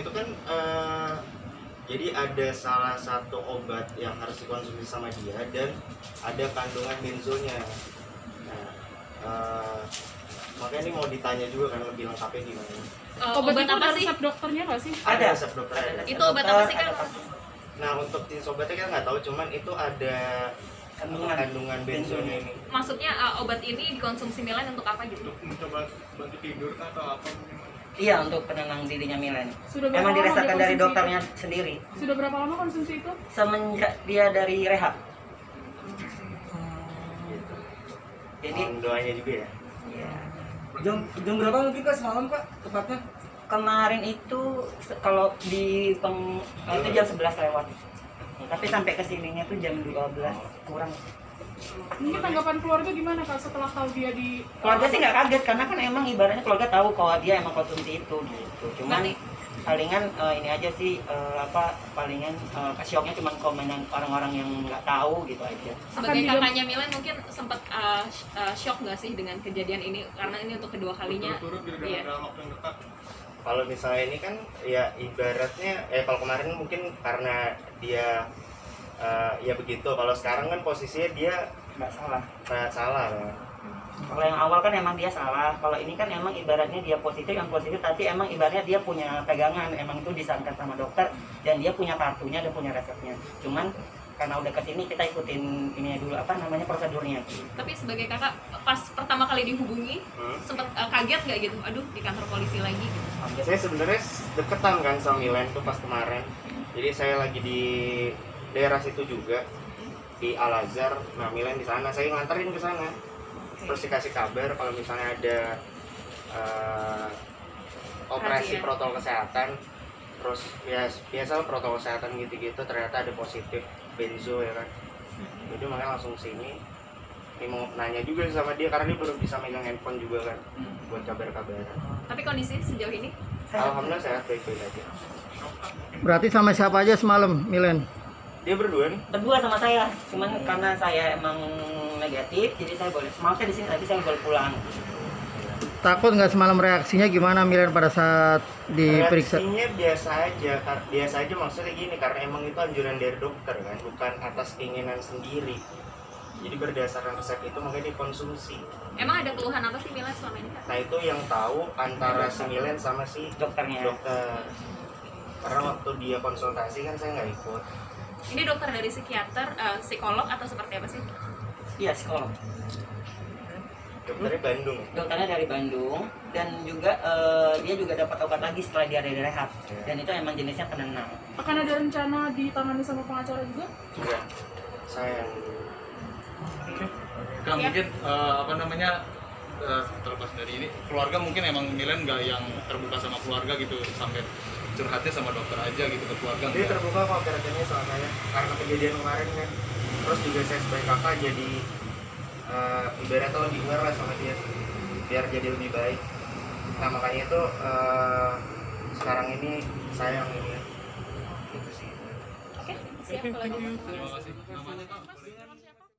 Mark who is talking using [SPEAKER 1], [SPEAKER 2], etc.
[SPEAKER 1] itu kan eh, jadi ada salah satu obat yang harus dikonsumsi sama dia dan ada kandungan benzonya. Nah, eh, makanya ini mau ditanya juga kan lebih lengkapnya gimana.
[SPEAKER 2] Eh,
[SPEAKER 3] Obat,
[SPEAKER 2] obat
[SPEAKER 3] itu
[SPEAKER 2] apa sih?
[SPEAKER 3] resep dokternya nggak sih?
[SPEAKER 1] Ada
[SPEAKER 4] Ada.
[SPEAKER 1] resep dokter ada.
[SPEAKER 2] Itu obat apa sih, Kak?
[SPEAKER 1] Nah untuk jenis obatnya kita nggak tahu, cuman itu ada
[SPEAKER 4] Kandungan.
[SPEAKER 1] kandungan benzonya ini.
[SPEAKER 2] Maksudnya eh, obat ini dikonsumsi Milan untuk apa gitu?
[SPEAKER 5] mencoba bantu tidur atau apa
[SPEAKER 4] Iya untuk penenang dirinya Milen.
[SPEAKER 3] Sudah berapa
[SPEAKER 4] Emang
[SPEAKER 3] lama
[SPEAKER 4] dirasakan dari dokternya sendiri.
[SPEAKER 3] itu? Sudah berapa lama konsumsi itu?
[SPEAKER 4] Semenjak dia dari rehab. Jadi
[SPEAKER 1] Mohon doanya juga ya.
[SPEAKER 4] ya,
[SPEAKER 6] Jam jam berapa mungkin kak semalam kak tepatnya?
[SPEAKER 4] kemarin itu kalau di peng, itu jam 11 lewat. Tapi sampai ke sininya tuh jam 12 kurang.
[SPEAKER 3] Mungkin tanggapan keluarga gimana kak setelah tahu dia di
[SPEAKER 4] Keluarga sih nggak kaget karena kan emang ibaratnya keluarga tahu kalau dia emang konsumsi itu gitu. Cuman palingan eh, ini aja sih eh, apa palingan uh, shocknya cuman komenan orang-orang yang nggak tahu gitu aja.
[SPEAKER 2] Sebagai kakaknya Milan mungkin sempat sh- eh, shock nggak sih dengan kejadian ini? Karena ini untuk kedua kalinya.
[SPEAKER 5] turut gitu
[SPEAKER 2] Iya.
[SPEAKER 1] Kalau misalnya ini kan ya ibaratnya, eh kalau kemarin mungkin karena dia eh, ya begitu. Kalau sekarang kan posisinya dia
[SPEAKER 4] Nggak salah.
[SPEAKER 1] kayak salah kan.
[SPEAKER 4] Kalau yang awal kan emang dia salah. Kalau ini kan emang ibaratnya dia positif, yang positif tapi emang ibaratnya dia punya pegangan, emang itu disarankan sama dokter dan dia punya kartunya dan punya resepnya. Cuman karena udah ke sini kita ikutin ini dulu apa namanya prosedurnya.
[SPEAKER 2] Tapi sebagai kakak pas pertama kali dihubungi
[SPEAKER 1] Hmm.
[SPEAKER 2] sempat eh, kaget nggak gitu? Aduh di kantor polisi lagi gitu.
[SPEAKER 1] Saya sebenarnya deketan kan sama Milan tuh pas kemarin. Jadi saya lagi di daerah situ juga di Al Azhar. Nah Milan di sana, saya nganterin ke sana. Terus dikasih kabar kalau misalnya ada eh, operasi
[SPEAKER 2] Razia.
[SPEAKER 1] protokol kesehatan. Terus ya biasa protokol kesehatan gitu-gitu ternyata ada positif benzo ya kan. Jadi makanya langsung sini. Ini mau nanya juga sama dia karena dia belum bisa megang handphone juga kan buat kabar-kabaran.
[SPEAKER 2] Tapi kondisi sejauh ini
[SPEAKER 1] Alhamdulillah sehat baik-baik aja.
[SPEAKER 6] Berarti sama siapa aja semalam Milen?
[SPEAKER 1] Dia berdua nih.
[SPEAKER 4] Berdua sama saya, cuman karena saya emang negatif, jadi saya boleh. Semalam saya di sini, tapi saya boleh pulang.
[SPEAKER 6] Takut nggak semalam reaksinya gimana Milen pada saat diperiksa?
[SPEAKER 1] Reaksinya biasa aja, biasa aja maksudnya gini karena emang itu anjuran dari dokter kan, bukan atas keinginan sendiri. Jadi berdasarkan resep itu makanya dikonsumsi.
[SPEAKER 2] emang ada keluhan apa sih Milan selama ini kak?
[SPEAKER 1] Nah itu yang tahu antara si Milen sama si
[SPEAKER 4] Dokternya.
[SPEAKER 1] dokter. Karena waktu dia konsultasi kan saya nggak ikut.
[SPEAKER 2] Ini dokter dari psikiater, eh, psikolog atau seperti apa sih?
[SPEAKER 4] Iya psikolog.
[SPEAKER 1] Dokternya Bandung.
[SPEAKER 4] Dokternya dari Bandung dan juga eh, dia juga dapat obat lagi setelah dia dari rehab. Dan itu emang jenisnya penenang.
[SPEAKER 3] akan ada rencana ditangani sama pengacara juga?
[SPEAKER 1] Enggak. Saya yang
[SPEAKER 5] Kak, mungkin eh, apa namanya eh, terlepas dari ini keluarga mungkin emang Milen nggak yang terbuka sama keluarga gitu sampai curhatnya sama dokter aja gitu ke keluarga
[SPEAKER 1] dia terbuka kok kira sama saya karena kejadian kemarin kan. Terus juga saya sebagai kakak jadi eh, ibaratnya lebih aware lah sama dia biar jadi lebih baik. Nah makanya itu eh, sekarang ini saya yang ini. Gitu sih.
[SPEAKER 2] Oke, siap kalau gitu.
[SPEAKER 5] terima kasih. Namanya kak?